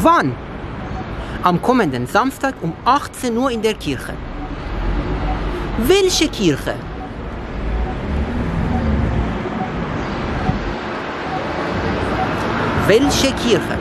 Wann? Am kommenden Samstag um 18 Uhr in der Kirche. Welche Kirche? Welche Kirche?